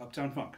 Uptown Funk.